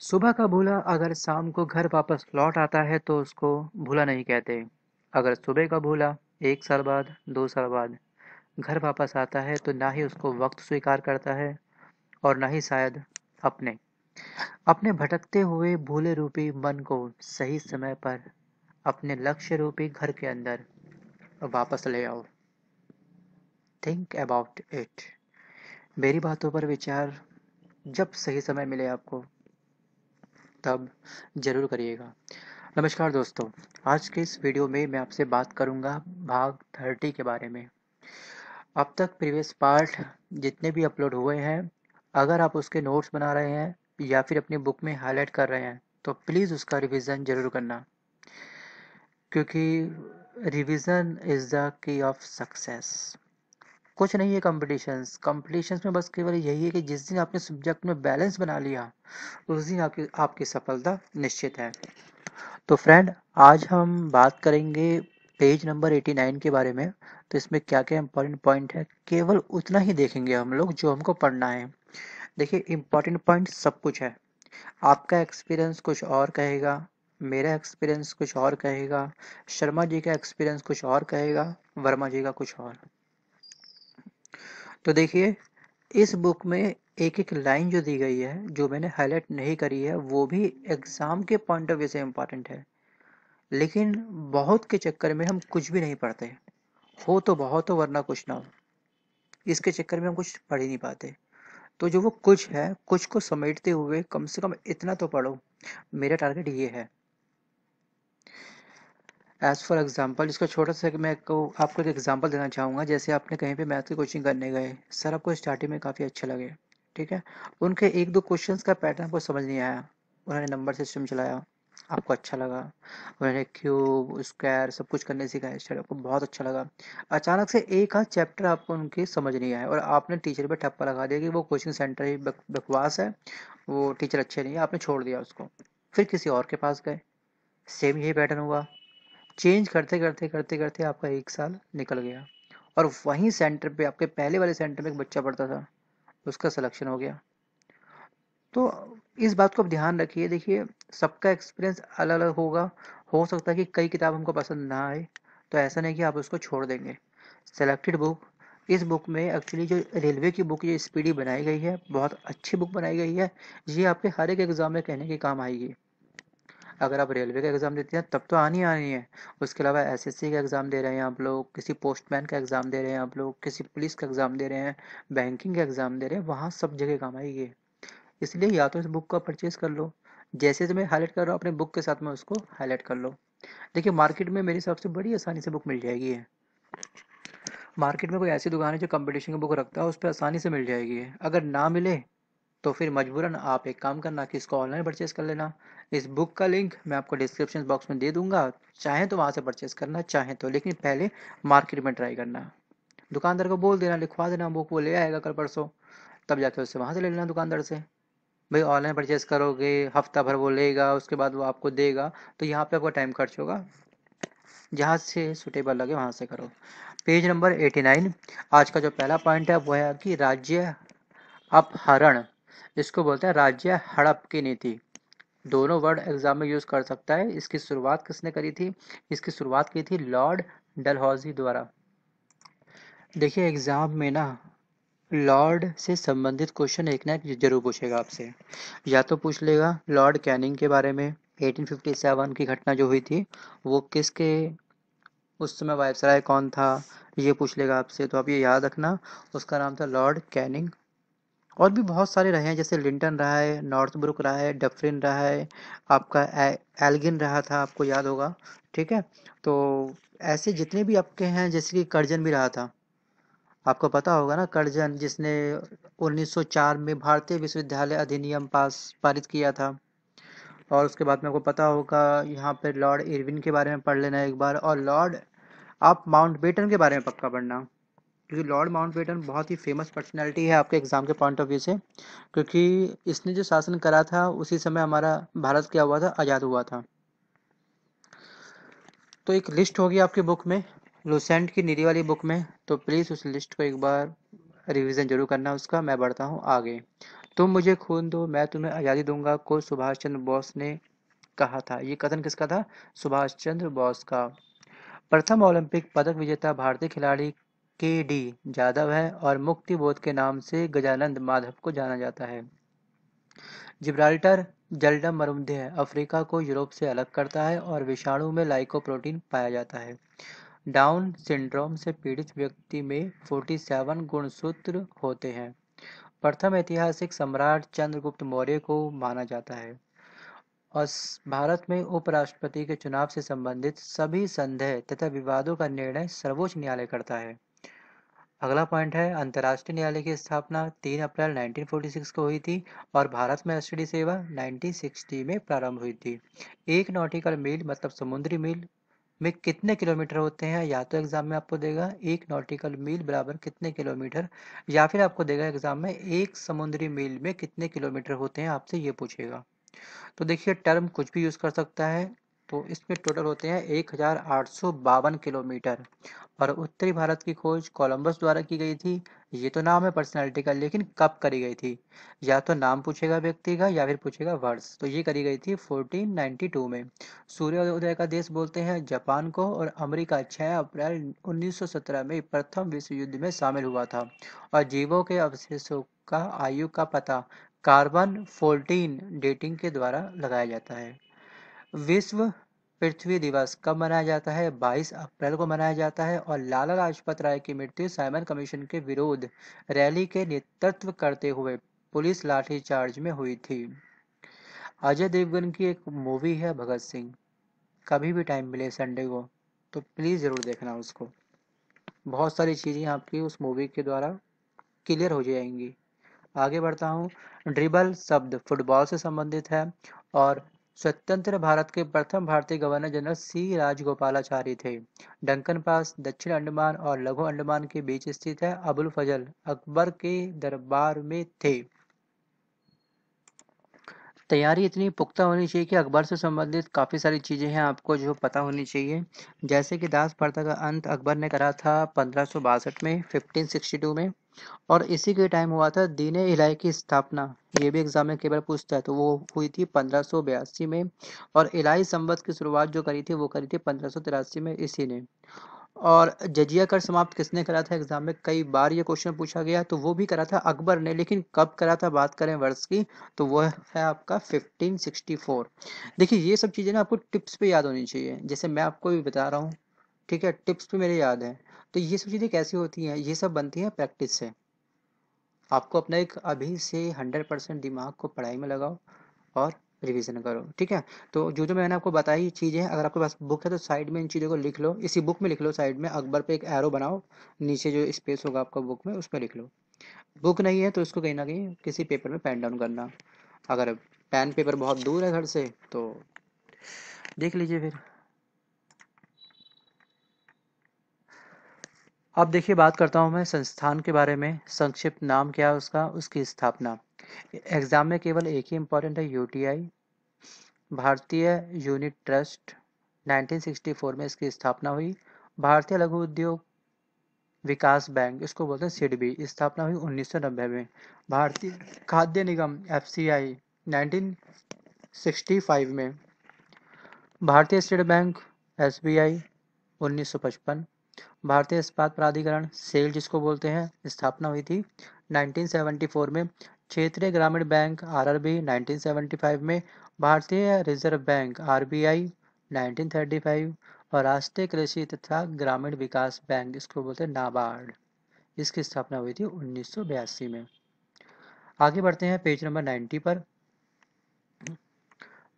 सुबह का भूला अगर शाम को घर वापस लौट आता है तो उसको भूला नहीं कहते। अगर सुबह का भूला, एक साल बाद, दो साल बाद घर वापस आता है तो ना ही उसको वक्त स्वीकार करता है और ना ही शायद अपने। अपने भटकते हुए भूले रूपी मन को सही समय पर अपने लक्ष्य रूपी घर के अंदर वापस ले आओ। थिंक अबाउट इट मेरी बातों पर विचार जब सही समय मिले आपको तब ज़रूर करिएगा। नमस्कार दोस्तों, आज के इस वीडियो में मैं आपसे बात करूँगा भाग थर्टी के बारे में। अब तक प्रीवियस पार्ट जितने भी अपलोड हुए हैं, अगर आप उसके नोट्स बना रहे हैं या फिर अपनी बुक में हाईलाइट कर रहे हैं तो प्लीज़ उसका रिवीजन ज़रूर करना। क्योंकि revision is the key of success. कुछ नहीं है कॉम्पिटिशन्स कॉम्पिटिशन्स में बस केवल यही है कि जिस दिन आपने सब्जेक्ट में बैलेंस बना लिया, उस दिन आपकी आपकी सफलता निश्चित है। तो फ्रेंड आज हम बात करेंगे पेज नंबर 89 के बारे में। तो इसमें क्या क्या इंपॉर्टेंट पॉइंट है, केवल उतना ही देखेंगे हम लोग जो हमको पढ़ना है। देखिए इंपॉर्टेंट पॉइंट सब कुछ है। आपका एक्सपीरियंस कुछ और कहेगा, मेरा एक्सपीरियंस कुछ और कहेगा, शर्मा जी का एक्सपीरियंस कुछ और कहेगा, वर्मा जी का कुछ और। तो देखिए, इस बुक में एक एक लाइन जो दी गई है, जो मैंने हाईलाइट नहीं करी है, वो भी एग्ज़ाम के पॉइंट ऑफ़ व्यू से इंपॉर्टेंट है। लेकिन बहुत के चक्कर में हम कुछ भी नहीं पढ़ते। हो तो बहुत हो, वरना कुछ ना हो। इसके चक्कर में हम कुछ पढ़ ही नहीं पाते। तो जो वो कुछ है, कुछ को समेटते हुए कम से कम इतना तो पढ़ो। मेरा टारगेट ये है। एज़ फॉर एग्ज़ाम्पल इसका छोटा सा मैं आपको एक एग्ज़ाम्पल देना चाहूँगा, जैसे आपने कहीं पे मैथ की कोचिंग करने गए। सर आपको स्टार्टिंग में काफ़ी अच्छे लगे, ठीक है? उनके एक दो क्वेश्चन का पैटर्न आपको समझ नहीं आया। उन्होंने नंबर सिस्टम चलाया, आपको अच्छा लगा। उन्होंने क्यूब स्क्वायर सब कुछ करने सिखाया स्टार्ट आपको बहुत अच्छा लगा। अचानक से एक आध चैप्टर आपको उनकी समझ नहीं आया और आपने टीचर पर ठप्पा लगा दिया कि वो कोचिंग सेंटर ही बकवास है, वो टीचर अच्छे नहीं है, आपने छोड़ दिया उसको। फिर किसी और के पास गए सेम यही पैटर्न हुआ। चेंज करते करते करते करते आपका एक साल निकल गया। और वहीं सेंटर पे, आपके पहले वाले सेंटर में एक बच्चा पढ़ता था, उसका सिलेक्शन हो गया। तो इस बात को आप ध्यान रखिए, देखिए, सबका एक्सपीरियंस अलग अलग होगा। हो सकता है कि कई किताब हमको पसंद ना आए तो ऐसा नहीं कि आप उसको छोड़ देंगे। सेलेक्टेड बुक इस बुक में एक्चुअली जो रेलवे की बुक जो स्पीडी बनाई गई है, बहुत अच्छी बुक बनाई गई है। ये आपके हर एक एग्ज़ाम में कहने के काम आएगी। अगर आप रेलवे का एग्ज़ाम देते हैं, तब तो आनी आनी है। उसके अलावा एसएससी का एग्ज़ाम दे रहे हैं आप लोग, किसी पोस्टमैन का एग्ज़ाम दे रहे हैं आप लोग, किसी पुलिस का एग्ज़ाम दे रहे हैं बैंकिंग का एग्ज़ाम दे रहे हैं, वहाँ सब जगह काम आएगी। इसलिए या तो इस बुक का परचेज़ कर लो। जैसे मैं हाईलाइट कर रहा हूँ, अपने बुक के साथ में उसको हाईलाइट कर लो। देखिए मार्केट में मेरे हिसाब से बड़ी आसानी से बुक मिल जाएगी है मार्केट में कोई ऐसी दुकान है जो कंपटीशन की बुक रखता है, उस पर आसानी से मिल जाएगी अगर ना मिले तो फिर मजबूरन आप एक काम करना कि इसको ऑनलाइन परचेज़ कर लेना। इस बुक का लिंक मैं आपको डिस्क्रिप्शन बॉक्स में दे दूँगा। चाहे तो वहाँ से परचेज़ करना, चाहे तो लेकिन पहले मार्केट में ट्राई करना। दुकानदार को बोल देना, लिखवा देना बुक वो ले आएगा कल परसों। तब जाके उससे वहाँ से ले लेना दुकानदार से। भाई ऑनलाइन परचेज़ करोगे, हफ़्ता भर वो लेगा, उसके बाद वो आपको देगा तो यहाँ पे आपका टाइम खर्च होगा। जहाँ से सुटेबल लगे वहाँ से करो। पेज नंबर 89 आज का जो पहला पॉइंट है, वो है कि राज्य अपहरण। इसको बोलते हैं राज्य हड़प की नीति। दोनों वर्ड एग्ज़ाम में यूज़ कर सकता है। इसकी शुरुआत किसने करी थी? इसकी शुरुआत की थी लॉर्ड डलहौजी द्वारा। देखिए एग्ज़ाम में ना लॉर्ड से संबंधित क्वेश्चन एक ना एक ज़रूर पूछेगा आपसे। या तो पूछ लेगा लॉर्ड कैनिंग के बारे में 1857 की घटना जो हुई थी, वो किसके, उस समय वायसराय कौन था, ये पूछ लेगा आपसे। तो आप ये याद रखना, उसका नाम था लॉर्ड कैनिंग और भी बहुत सारे रहे हैं, जैसे लिंटन रहा है नॉर्थ ब्रुक रहा है, डफरिन रहा है, आपका एल्गिन रहा था, आपको याद होगा, ठीक है? तो ऐसे जितने भी आपके हैं, जैसे कि कर्जन भी रहा था। आपको पता होगा ना, कर्जन जिसने 1904 में भारतीय विश्वविद्यालय अधिनियम पास, पारित किया था। और उसके बाद में आपको पता होगा, यहाँ पर लॉर्ड इरविन के बारे में पढ़ लेना एक बार, और लॉर्ड, आप माउंट बेटन के बारे में पक्का पढ़ना। क्योंकि लॉर्ड माउंट बहुत ही फ़ेमस पर्सनैलिटी है आपके एग्ज़ाम के पॉइंट ऑफ़ व्यू से, क्योंकि इसने जो शासन करा था, उसी समय हमारा भारत क्या हुआ था? आज़ाद हुआ था। तो एक लिस्ट होगी आपकी बुक में लुसेंट की नीरी वाली बुक में तो प्लीज़ उस लिस्ट को एक बार रिवीजन ज़रूर करना उसका, मैं बढ़ता हूँ आगे। तुम मुझे खून दो, मैं तुम्हें आज़ादी दूँगा, को सुभाष चंद्र बोस ने कहा था। ये कथन किसका था? सुभाष चंद्र बोस का। प्रथम ओलंपिक पदक विजेता, भारतीय खिलाड़ी के डी जादव है और मुक्ति बोध के नाम से गजानंद माधव को जाना जाता है। जिब्राल्टर जलडम मरुमध्य अफ्रीका को यूरोप से अलग करता है और विषाणु में लाइकोप्रोटीन पाया जाता है। डाउन सिंड्रोम से पीड़ित व्यक्ति में 47 गुणसूत्र होते हैं। प्रथम ऐतिहासिक सम्राट चंद्रगुप्त मौर्य को माना जाता है। और भारत में उपराष्ट्रपति के चुनाव से संबंधित सभी संदेह तथा विवादों का निर्णय सर्वोच्च न्यायालय करता है। अगला पॉइंट है, अंतर्राष्ट्रीय न्यायालय की स्थापना 3 अप्रैल 1946 को हुई थी और भारत में एसटीडी सेवा 1960 में प्रारंभ हुई थी। एक नॉटिकल मील मतलब समुद्री मील, में कितने किलोमीटर होते हैं, या तो एग्ज़ाम में आपको देगा एक नॉटिकल मील बराबर कितने किलोमीटर, या फिर आपको देगा एग्ज़ाम में एक समुद्री मील में कितने किलोमीटर होते हैं, आपसे ये पूछेगा। तो देखिए, टर्म कुछ भी यूज़ कर सकता है। तो इसमें टोटल होते हैं एक हज़ार आठ सौ बावन किलोमीटर। और उत्तरी भारत की खोज कोलंबस द्वारा की गई थी। ये तो नाम है पर्सनैलिटी का, लेकिन कब करी गई थी? या तो नाम पूछेगा व्यक्ति का, या फिर पूछेगा वर्ष। तो ये करी गई थी 1492 में। सूर्य सूर्योदय का देश बोलते हैं जापान को, और अमेरिका 6 अप्रैल 1917 में प्रथम विश्व युद्ध में शामिल हुआ था। और जीवों के अवशेषों का, आयु का पता कार्बन फोर्टीन डेटिंग के द्वारा लगाया जाता है। विश्व पृथ्वी दिवस कब मनाया जाता है? 22 अप्रैल को मनाया जाता है और लाला लाजपत राय की मृत्यु साइमन कमीशन के विरोध रैली के नेतृत्व करते हुए पुलिस लाठीचार्ज में हुई थी। अजय देवगन की एक मूवी है भगत सिंह। कभी भी टाइम मिले संडे को तो प्लीज़ ज़रूर देखना उसको। बहुत सारी चीज़ें आपकी उस मूवी के द्वारा क्लियर हो जाएँगी। आगे बढ़ता हूँ। ड्रिबल शब्द फुटबॉल से संबंधित है और स्वतंत्र भारत के प्रथम भारतीय गवर्नर जनरल सी राजगोपालाचारी थे। डंकन पास, दक्षिण अंडमान और लघु अंडमान के बीच स्थित है। अबुल फजल अकबर के दरबार में थे। तैयारी इतनी पुख्ता होनी चाहिए कि अकबर से संबंधित काफ़ी सारी चीज़ें हैं आपको जो पता होनी चाहिए। जैसे कि दास प्रथा का अंत अकबर ने करा था पंद्रह में 1562 में। और इसी के टाइम हुआ था दीन इलाही की स्थापना। ये भी एग्ज़ाम में केवल पूछता है तो वो हुई थी पंद्रह में और इलाही संवत की शुरुआत जो करी थी, वो करी थी पंद्रह में इसी ने। और जजिया कर समाप्त किसने करा था एग्ज़ाम में? कई बार ये क्वेश्चन पूछा गया तो वो भी करा था अकबर ने, लेकिन कब करा था बात करें वर्ष की तो वो है आपका 1564 देखिए, ये सब चीज़ें ना आपको टिप्स पे याद होनी चाहिए। जैसे मैं आपको भी बता रहा हूँ ठीक है, टिप्स भी मेरे याद हैं। तो ये सब चीज़ें कैसी होती हैं? ये सब बनती हैं प्रैक्टिस से। आपको अपना एक अभी से हंड्रेड परसेंट दिमाग को पढ़ाई में लगाओ और रिवीजन करो, ठीक है? तो जो जो मैंने आपको बताई चीज़ें, अगर आपके पास बुक है तो साइड में इन चीज़ों को लिख लो। इसी बुक में लिख लो, साइड में अकबर पे एक एरो बनाओ, नीचे जो स्पेस होगा आपका बुक में उस पर लिख लो। बुक नहीं है तो इसको कहीं ना कहीं किसी पेपर में पेन डाउन करना। अगर पेन पेपर बहुत दूर है घर से तो देख लीजिए फिर। अब देखिए, बात करता हूँ मैं संस्थान के बारे में। संक्षिप्त नाम क्या है उसका? उसकी स्थापना। एग्ज़ाम में केवल एक ही इम्पोर्टेंट है यूटीआई भारतीय यूनिट ट्रस्ट 1964 में इसकी स्थापना हुई। भारतीय लघु उद्योग विकास बैंक, इसको बोलते हैं सिडबी स्थापना हुई 1990 में। भारतीय खाद्य निगम एफसीआई 1965 में। भारतीय स्टेट बैंक एसबीआई 1955 भारतीय इस्पात प्राधिकरण, सेल जिसको बोलते हैं, स्थापना हुई थी 1974 में। क्षेत्रीय ग्रामीण बैंक, आरआरबी 1975 में। भारतीय रिज़र्व बैंक, आरबीआई 1935 और राष्ट्रीय कृषि तथा ग्रामीण विकास बैंक, जिसको बोलते हैं नाबार्ड इसकी स्थापना हुई थी उन्नीस सौ बयासी में। आगे बढ़ते हैं पेज नंबर 90 पर।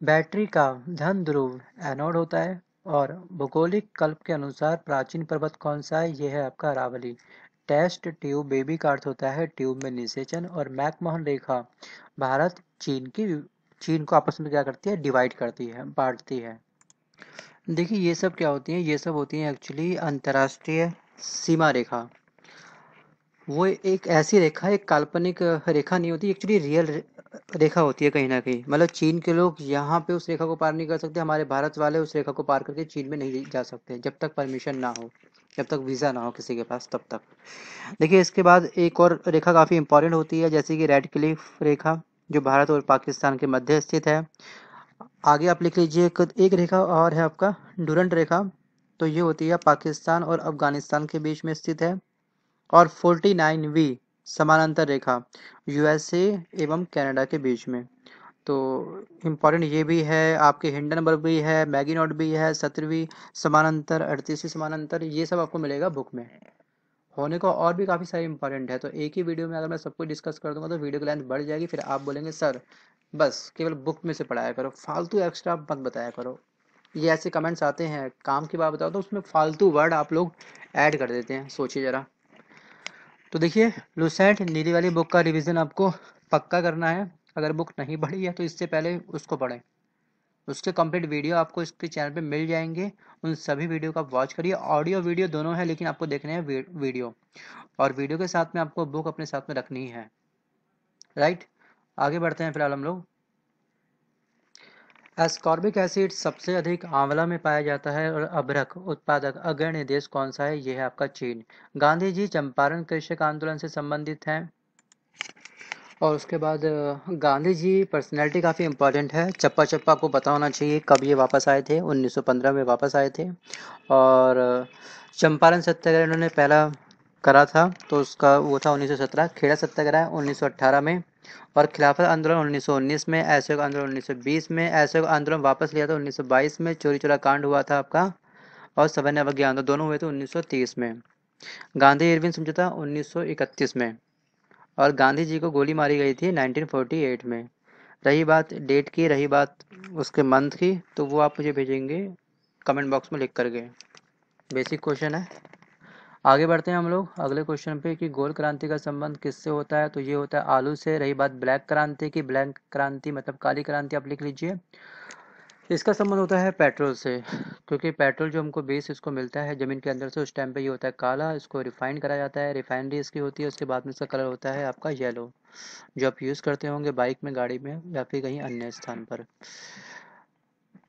बैटरी का धन ध्रुव एनोड होता है। और भौगोलिक कल्प के अनुसार प्राचीन पर्वत कौन सा है? यह है आपका अरावली। टेस्ट ट्यूब बेबी का अर्थ होता है ट्यूब में निषेचन और मैकमोहन रेखा। भारत चीन की चीन को आपस में क्या करती है? डिवाइड करती है, बांटती है। देखिए, ये सब क्या होती है? ये सब होती है एक्चुअली अंतर्राष्ट्रीय सीमा रेखा। वो एक ऐसी रेखा एक काल्पनिक रेखा नहीं होती एक्चुअली रियल रेखा होती है कहीं ना कहीं। मतलब चीन के लोग यहाँ पे उस रेखा को पार नहीं कर सकते, हमारे भारत वाले उस रेखा को पार करके चीन में नहीं जा सकते, जब तक परमिशन ना हो, जब तक वीज़ा ना हो किसी के पास, तब तक। देखिए, इसके बाद एक और रेखा काफ़ी इंपॉर्टेंट होती है, जैसे कि रेड क्लिफ रेखा, जो भारत और पाकिस्तान के मध्य स्थित है। आगे आप लिख लीजिए, एक रेखा और है आपका डूरंट रेखा। तो ये होती है पाकिस्तान और अफ़गानिस्तान के बीच में स्थित है। और 49वी समानांतर रेखा यूएसए एवं कनाडा के बीच में। तो इंपॉर्टेंट ये भी है, आपके हिंडनबर्ग भी है मैगीनॉट भी है, सत्रहवीं समानांतर, अड़तीसवीं समानांतर, ये सब आपको मिलेगा बुक में। होने को और भी काफ़ी सारे इंपॉर्टेंट है तो एक ही वीडियो में अगर मैं सबको डिस्कस कर दूँगा तो वीडियो की लेंथ बढ़ जाएगी, फिर आप बोलेंगे, सर, बस, केवल बुक में से पढ़ाया करो, फालतू एक्स्ट्रा मत बताया करो। ये ऐसे कमेंट्स आते हैं, काम की बात बताओ तो उसमें फालतू वर्ड आप लोग ऐड कर देते हैं, सोचिए ज़रा। तो देखिए लूसेंट नीली वाली बुक का रिविज़न आपको पक्का करना है। अगर बुक नहीं पढ़ी है तो इससे पहले उसको पढ़ें। उसके कंप्लीट वीडियो आपको इसके चैनल पे मिल जाएँगे। उन सभी वीडियो को आप वॉच करिए। ऑडियो वीडियो दोनों है, लेकिन आपको देखने हैं वीडियो और वीडियो के साथ में आपको बुक अपने साथ में रखनी है। राइट आगे बढ़ते हैं फ़िलहाल हम लोग। एस्कॉर्बिक एसिड सबसे अधिक आंवला में पाया जाता है और अभ्रक उत्पादक अग्रणी देश कौन सा है? यह है आपका चीन। गांधी जी चंपारण कृषक आंदोलन से संबंधित हैं। और उसके बाद गांधी जी पर्सनैलिटी काफ़ी इंपॉर्टेंट है। चप्पा चप्पा आपको पता होना चाहिए कब ये वापस आए थे। 1915 में वापस आए थे। और चंपारण सत्याग्रह इन्होंने पहला करा था तो उसका वो था 1917 खेड़ा सत्याग्रह 1918 में। और खिलाफत आंदोलन 1919 में, ऐसे आंदोलन 1920 में, ऐसे आंदोलन वापस लिया था 1922 में चोरी चोरा कांड हुआ था आपका, और सवर्ण अवज्ञा आंदोलन दोनों हुए थे 1930 में। गांधी इरविन समझौता 1931 में, और गांधी जी को गोली मारी गई थी 1948 में। रही बात, डेट की, रही बात उसके मंथ की तो वो आप मुझे भेजेंगे, कमेंट बॉक्स में लिख करके। बेसिक क्वेश्चन है। आगे बढ़ते हैं हम लोग। अगले क्वेश्चन पे कि गोल क्रांति का संबंध किससे होता है? तो ये होता है आलू से रही बात ब्लैक क्रांति की। ब्लैक क्रांति मतलब काली क्रांति आप लिख लीजिए। इसका संबंध होता है पेट्रोल से। क्योंकि पेट्रोल जो हमको बेस इसको मिलता है, ज़मीन के अंदर से उस टाइम पे ये होता है काला। इसको रिफाइंड करा जाता है। रिफाइनरी इसकी होती है। उसके बाद में इसका कलर होता है आपका येलो जो आप यूज़ करते होंगे बाइक में, गाड़ी में या फिर कहीं अन्य स्थान पर।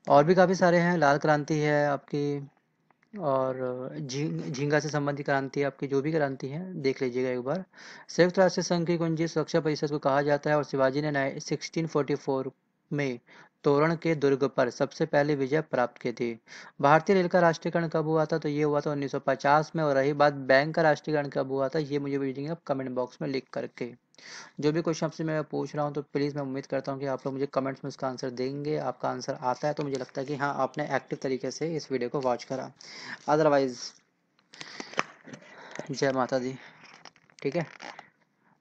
और भी काफ़ी सारे हैं। लाल क्रांति है आपकी। और झींगा से संबंधित क्रांति आपकी जो भी क्रांति है, देख लीजिएगा एक बार। संयुक्त राष्ट्र संघ की कुंजी सुरक्षा परिषद को कहा जाता है और शिवाजी ने 1644 में तोरण के दुर्ग पर सबसे पहले विजय प्राप्त की थी। भारतीय रेल का राष्ट्रीयकरण कब हुआ था? तो ये हुआ था 1950 में और रही बात बैंक का राष्ट्रीयकरण कब हुआ था? ये मुझे कमेंट बॉक्स में लिख करके। जो भी क्वेश्चन आपसे मैं पूछ रहा हूँ तो प्लीज़ मैं उम्मीद करता हूँ कि आप लोग मुझे कमेंट्स में उसका आंसर देंगे। आपका आंसर आता है तो मुझे लगता है कि हाँ आपने एक्टिव तरीके से इस वीडियो को वॉच करा। अदरवाइज़ जय माता दी। ठीक है?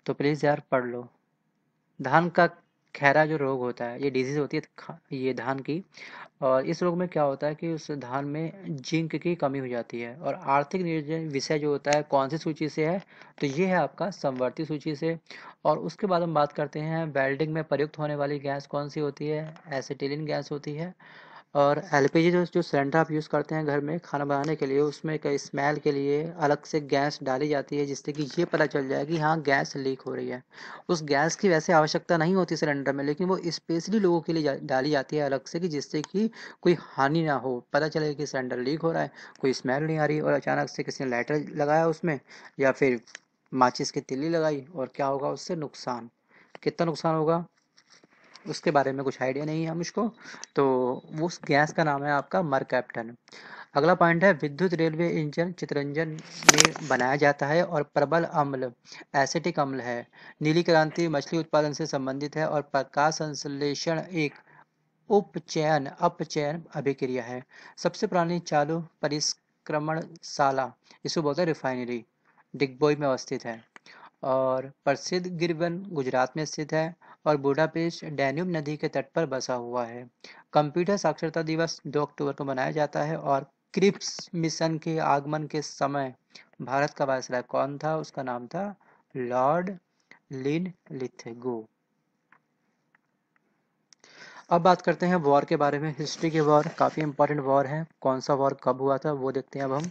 तो प्लीज़ यार, पढ़ लो। धान का खैरा जो रोग होता है, ये डिज़ीज़ होती है ये धान की। और इस रोग में क्या होता है कि उस धान में जिंक की कमी हो जाती है और आर्थिक विषय जो होता है, कौन सी सूची से है? तो ये है आपका समवर्ती सूची से। और उसके बाद हम बात करते हैं वेल्डिंग में प्रयुक्त होने वाली गैस कौन सी होती है? एसिटिलिन गैस होती है। और एलपीजी जो जो सिलेंडर आप यूज़ करते हैं घर में खाना बनाने के लिए उसमें कई स्मेल के लिए अलग से गैस डाली जाती है जिससे कि ये पता चल जाए कि हाँ गैस लीक हो रही है। उस गैस की वैसे आवश्यकता नहीं होती सिलेंडर में लेकिन वो स्पेशली लोगों के लिए जा, डाली जाती है अलग से कि जिससे कि कोई हानि ना हो। पता चले कि सिलेंडर लीक हो रहा है कोई स्मेल नहीं आ रही और अचानक से किसी ने लाइटर लगाया उसमें या फिर माचिस की तिल्ली लगाई और क्या होगा उससे नुकसान कितना नुकसान होगा? उसके बारे में कुछ आइडिया नहीं है मुझको तो उस गैस का नाम है आपका मर कैप्टन अगला पॉइंट है, विद्युत रेलवे इंजन चित्रंजन में बनाया जाता है और प्रबल अम्ल, एसिटिक अम्ल है। नीली क्रांति मछली उत्पादन से संबंधित है और प्रकाश संश्लेषण एक उपचयन, अपचयन अभिक्रिया है। सबसे पुरानी चालू परिष्क्रमणशाला, इसको बोलते हैं रिफाइनरी, डिगबोई में अवस्थित है। और प्रसिद्ध गिरवन गुजरात में स्थित है। और बुडापेस्ट डैन्यूब नदी के तट पर बसा हुआ है। कंप्यूटर साक्षरता दिवस 2 अक्टूबर को मनाया जाता है और क्रिप्स मिशन के आगमन के समय भारत का वायसराय कौन था? उसका नाम था लॉर्ड लिन लिथगो। अब बात करते हैं वॉर के बारे में। हिस्ट्री के वॉर काफ़ी इंपॉर्टेंट वॉर है। कौन सा वॉर कब हुआ था वो देखते हैं अब हम।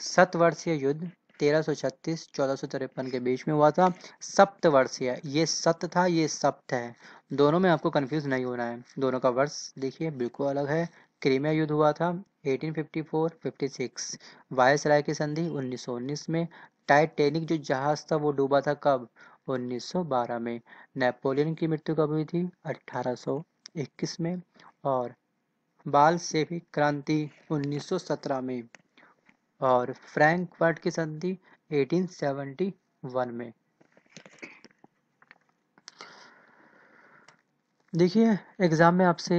सतवर्षीय युद्ध तेरह सौ छत्तीस, चौदह सौ तिरपन के बीच में हुआ था। सप्त वर्षीय ये सप्त था, ये सप्त है। दोनों में आपको कंफ्यूज नहीं होना है। दोनों का वर्ष देखिए, बिल्कुल अलग है। क्रीमिया युद्ध हुआ था 1854-56 वायसराय की संधि 1919 में। टाइटेनिक जो जहाज़ था, वो डूबा था कब? 1912 में। नेपोलियन की मृत्यु कब हुई थी? 1821 में। और बाल सेविक क्रांति 1917 में। और फ्रैंकफर्ट की संधि 1871 में। देखिए एग्ज़ाम में आपसे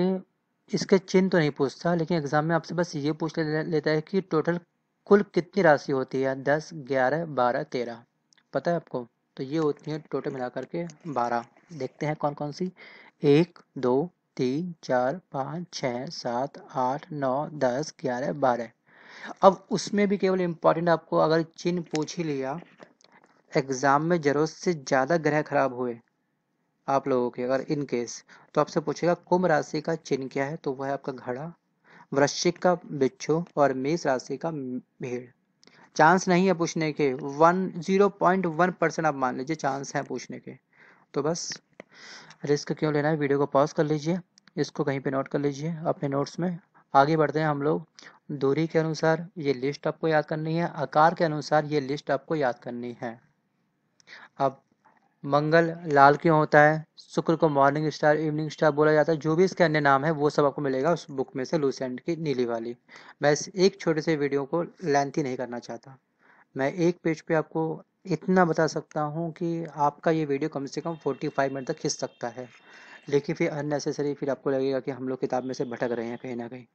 इसके चिन्ह तो नहीं पूछता लेकिन एग्ज़ाम में आपसे बस ये पूछ ले, लेता है कि टोटल कुल कितनी राशि होती है? दस ग्यारह बारह तेरह। पता है आपको? तो ये होती है टोटल मिलाकर के बारह। देखते हैं कौन कौन सी। एक दो तीन चार पाँच छः सात आठ नौ दस ग्यारह बारह। अब उसमें भी केवल इम्पोर्टेंट आपको अगर चिन्ह पूछ ही लिया एग्ज़ाम में ज़रूरत से ज़्यादा ग्रह खराब हुए आप लोगों के, अगर इन केस तो आपसे पूछेगा, कुंभ राशि का चिन्ह क्या है? तो वह है आपका घड़ा, वृश्चिक का बिच्छू और मेष राशि का भीड़। चांस नहीं है पूछने के one zero point one percent आप मान लीजिए चांस है पूछने के। तो बस रिस्क क्यों लेना है? वीडियो को पॉज कर लीजिए, इसको कहीं पे नोट कर लीजिए, अपने नोट्स में। आगे बढ़ते हैं हम लोग। दूरी के अनुसार ये लिस्ट आपको याद करनी है, आकार के अनुसार ये लिस्ट आपको याद करनी है। अब मंगल लाल क्यों होता है? शुक्र को मॉर्निंग स्टार इवनिंग स्टार बोला जाता है। जो भी इसके अन्य नाम है, वो सब आपको मिलेगा उस बुक में से लूसेंट की नीली वाली। मैं इस एक छोटे से वीडियो को लेंथी नहीं करना चाहता। मैं एक पेज पे आपको इतना बता सकता हूँ कि आपका ये वीडियो कम से कम 45 मिनट तक खिंच सकता है। लेकिन फिर अननेसेसरी फिर आपको लगेगा कि हम लोग किताब में से भटक रहे हैं कहीं ना कहीं।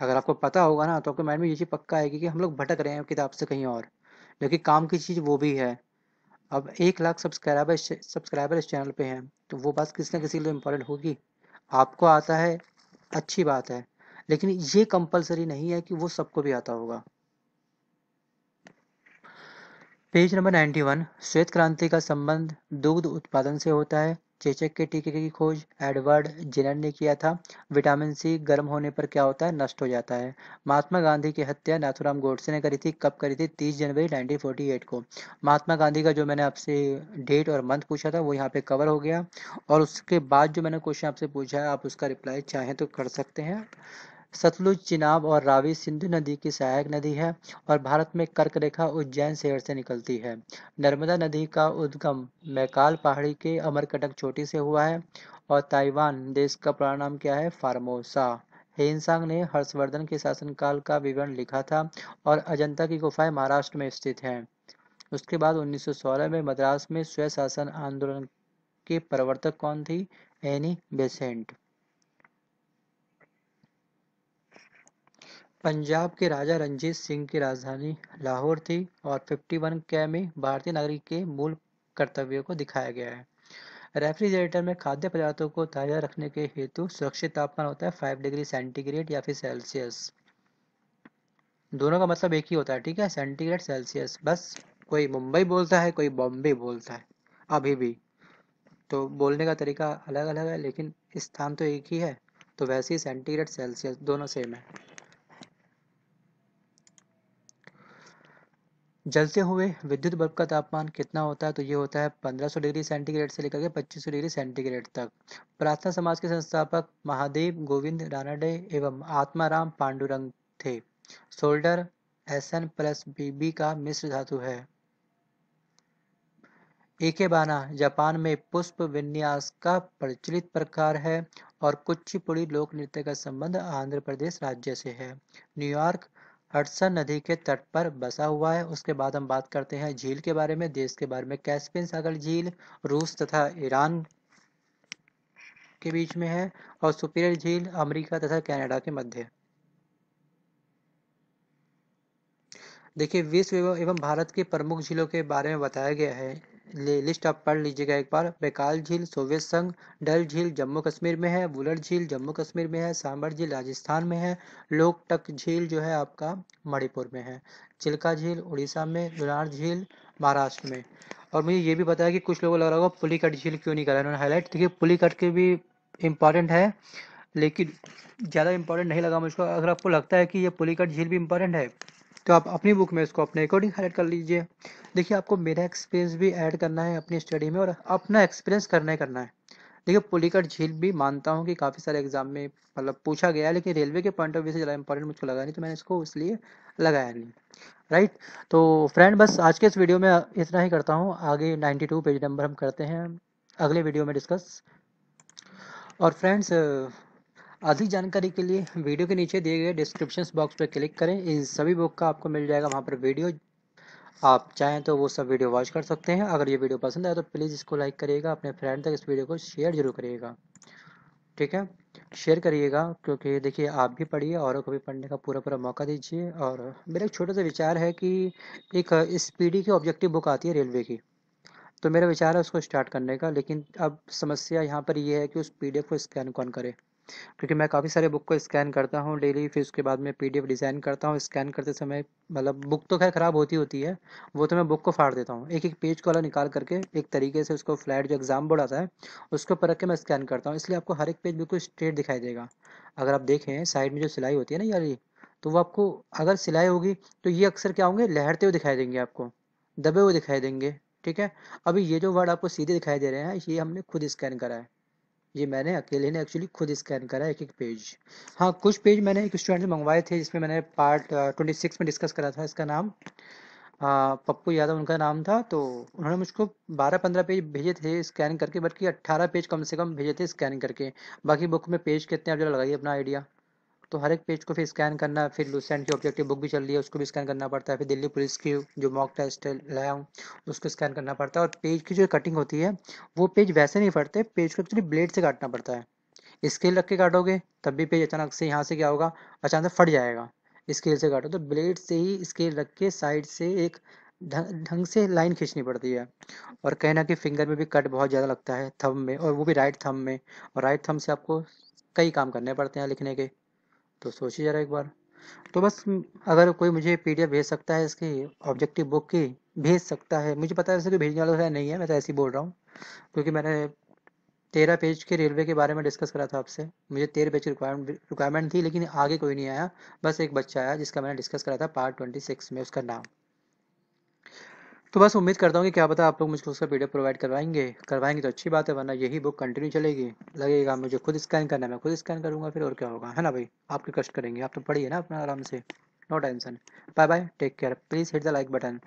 अगर आपको पता होगा ना तो आपके माइंड में ये चीज़ पक्का आएगी कि हम लोग भटक रहे हैं किताब से कहीं और। लेकिन काम की चीज़ वो भी है। अब एक लाख सब्सक्राइबर सब्सक्राइबर इस चैनल पे हैं तो वो बात किसी ना किसी के लिए इम्पोर्टेंट होगी। आपको आता है, अच्छी बात है। लेकिन ये कंपलसरी नहीं है कि वो सबको भी आता होगा। पेज नंबर 91 श्वेत क्रांति का संबंध दुग्ध उत्पादन से होता है। चेचक के टीके की खोज एडवर्ड जिनर ने किया था। विटामिन सी गर्म होने पर क्या होता है? नष्ट हो जाता है। महात्मा गांधी की हत्या नाथुराम गोडसे ने करी थी। कब करी थी? 30 जनवरी 1948 को। महात्मा गांधी का जो मैंने आपसे डेट और मंथ पूछा था, वो यहाँ पे कवर हो गया। और उसके बाद जो मैंने क्वेश्चन आपसे पूछा है, आप उसका रिप्लाई चाहें तो कर सकते हैं। सतलुज चिनाब और रावी सिंधु नदी की सहायक नदी है और भारत में कर्क रेखा उज्जैन शहर से निकलती है। नर्मदा नदी का उद्गम मैकाल पहाड़ी के अमरकटक चोटी से हुआ है और ताइवान देश का पुराना नाम क्या है फार्मोसा। हेनसांग ने हर्षवर्धन के शासनकाल का विवरण लिखा था और अजंता की गुफाएँ महाराष्ट्र में स्थित हैं। उसके बाद 1916 में मद्रास में स्वय शासन आंदोलन के प्रवर्तक कौन थी? Annie Besant. पंजाब के राजा रंजीत सिंह की राजधानी लाहौर थी और 51 के में भारतीय नागरिक के मूल कर्तव्यों को दिखाया गया है। रेफ्रिजरेटर में खाद्य पदार्थों को ताज़ा रखने के हेतु सुरक्षित तापमान होता है फाइव डिग्री सेंटीग्रेड या फिर सेल्सियस दोनों का मतलब एक ही होता है, ठीक है? सेंटीग्रेड सेल्सियस बस कोई मुंबई बोलता है, कोई बॉम्बे बोलता है, अभी भी। तो बोलने का तरीका अलग अलग है, लेकिन स्थान तो एक ही है तो वैसे ही सेंटीग्रेड सेल्सियस दोनों सेम है। जलते हुए विद्युत बल्ब का तापमान कितना होता है? तो ये होता है 1500 डिग्री सेंटीग्रेड से लेकर के 2500 डिग्री सेंटीग्रेड तक। प्रार्थना समाज के संस्थापक महादेव गोविंद रानाडे एवं आत्माराम पांडुरंग थे। Solder S N plus B का मिश्र धातु है। एकेबाना, जापान में पुष्प विन्यास का प्रचलित प्रकार है और कुचिपुड़ी लोक नृत्य का संबंध आंध्र प्रदेश राज्य से है। न्यूयॉर्क हडसन नदी के तट पर बसा हुआ है। उसके बाद हम बात करते हैं झील के बारे में, देश के बारे में। कैस्पियन सागर झील रूस तथा ईरान के बीच में है और सुपीरियर झील अमेरिका तथा कनाडा के मध्य। देखिए, विश्व एवं भारत के प्रमुख झीलों के बारे में बताया गया है लिस्ट आप पढ़ लीजिएगा एक बार। बेकाल झील, सोवियत संघ, डल झील जम्मू कश्मीर में है बुलर झील जम्मू कश्मीर में है सांबर झील राजस्थान में है, लोकटक झील जो है आपका मणिपुर में है। चिल्का झील उड़ीसा में लुनार झील महाराष्ट्र में। और मुझे ये भी पता है कि कुछ लोगों को लग रहा होगा, पुलिकट झील क्यों नहीं करा उन्होंने हाईलाइट देखिए, पुलिकट के भी इंपॉर्टेंट है, लेकिन ज़्यादा इम्पोर्टेंट नहीं लगा मुझको। अगर आपको लगता है कि ये पुलिकट झील भी इम्पोर्टेंट है तो आप अपनी बुक में इसको अपने अकॉर्डिंग हाईलाइट कर लीजिए। देखिए, आपको मेरा एक्सपीरियंस भी ऐड करना है अपनी स्टडी में और अपना एक्सपीरियंस करना ही करना है। देखिए पुलिकट झील भी मानता हूँ कि काफ़ी सारे एग्ज़ाम में मतलब पूछा गया है, लेकिन रेलवे के पॉइंट ऑफ़ व्यू से ज़्यादा इंपॉर्टेंट मुझको लगा नहीं तो मैंने इसको इसलिए लगाया नहीं। राइट तो फ्रेंड बस आज के इस वीडियो में इतना ही करता हूँ। आगे 92 पेज नंबर हम करते हैं। अगले वीडियो में डिस्कस और फ्रेंड्स अधिक जानकारी के लिए वीडियो के नीचे दिए गए डिस्क्रिप्शन बॉक्स पर क्लिक करें। इन सभी बुक का आपको मिल जाएगा वहाँ पर वीडियो आप चाहें तो वो सब वीडियो वॉच कर सकते हैं। अगर ये वीडियो पसंद आए तो प्लीज़ इसको लाइक करिएगा, अपने फ्रेंड तक इस वीडियो को शेयर ज़रूर करिएगा। ठीक है? शेयर करिएगा, क्योंकि देखिए आप भी पढ़िए, औरों को भी पढ़ने का पूरा पूरा मौका दीजिए। और मेरा एक छोटा सा विचार है कि एक स्पीडी की ऑब्जेक्टिव बुक आती है रेलवे की। तो मेरा विचार है उसको स्टार्ट करने का, लेकिन अब समस्या यहाँ पर ये है कि उस पीडीएफ को स्कैन कौन करे? क्योंकि मैं काफ़ी सारे बुक को स्कैन करता हूँ डेली फिर उसके बाद में पीडीएफ डिज़ाइन करता हूँ। स्कैन करते समय मतलब बुक तो खैर ख़राब होती होती है, वो तो मैं बुक को फाड़ देता हूँ। एक एक पेज को अलग निकाल करके एक तरीके से उसको फ्लैट जो एग्ज़ाम बोर्ड आता है, उसको परख के मैं स्कैन करता हूँ। इसलिए आपको हर एक पेज बिल्कुल स्ट्रेट दिखाई देगा। अगर आप देखें साइड में जो सिलाई होती है ना यार तो वो आपको अगर सिलाई होगी तो ये अक्सर क्या होंगे, लहरते हुए दिखाई देंगे आपको, दबे हुए दिखाई देंगे, ठीक है? अभी ये जो वर्ड आपको सीधे दिखाई दे रहे हैं, ये हमने खुद स्कैन करा है। ये मैंने अकेले ने एक्चुअली खुद स्कैन करा एक एक पेज हाँ कुछ पेज मैंने एक स्टूडेंट से मंगवाए थे, जिसमें मैंने पार्ट ट्वेंटी सिक्स में डिस्कस करा था इसका नाम। पप्पू यादव उनका नाम था तो उन्होंने मुझको बारह पंद्रह पेज भेजे थे स्कैन करके, बल्कि अट्ठारह पेज कम से कम भेजे थे स्कैन करके। बाकी बुक में पेज कितने आप जरा लगाइए अपना आइडिया तो हर एक पेज को फिर स्कैन करना, फिर लूसेंट की ऑब्जेक्टिव बुक भी चल रही है, उसको भी स्कैन करना पड़ता है, फिर दिल्ली पुलिस की जो मॉक टेस्ट लाया हूँ उसको स्कैन करना पड़ता है और पेज की जो कटिंग होती है, वो पेज वैसे नहीं फटते पेज को एक्चुअली ब्लेड से काटना पड़ता है। स्केल रख के काटोगे, तब भी पेज अचानक से यहाँ से क्या होगा, अचानक से फट जाएगा। स्केल से काटो तो ब्लेड से ही स्केल रख के साइड से एक ढंग से लाइन खींचनी पड़ती है। और कहना कि फिंगर में भी कट बहुत ज़्यादा लगता है थम में, और वो भी राइट थम में, और राइट थम से आपको कई काम करने पड़ते हैं लिखने के। तो सोचिए ज़रा एक बार। तो बस अगर कोई मुझे पीडीएफ भेज सकता है इसकी ऑब्जेक्टिव बुक की, भेज सकता है। मुझे पता है वैसे कोई भेजने वाला है नहीं है, मैं तो ऐसे ही बोल रहा हूँ। क्योंकि मैंने तेरह पेज के रेलवे के बारे में डिस्कस करा था आपसे। मुझे तेरह पेज की रिक्वायरमेंट रिक्वायरमेंट थी, लेकिन आगे कोई नहीं आया। बस एक बच्चा आया जिसका मैंने डिस्कस करा था पार्ट ट्वेंटी सिक्स में, उसका नाम। तो बस उम्मीद करता हूँ कि क्या पता आप लोग मुझको उसका पीडीएफ प्रोवाइड करवाएँगे। करवाएँगे तो अच्छी बात है, वरना यही बुक कंटिन्यू चलेगी। लगेगा मुझे खुद स्कैन करना है, मैं खुद स्कैन करूँगा, फिर और क्या होगा? है ना भाई? आपके कष्ट करेंगे। आप तो पढ़िए ना अपना आराम से। No tension bye bye take care please hit the like button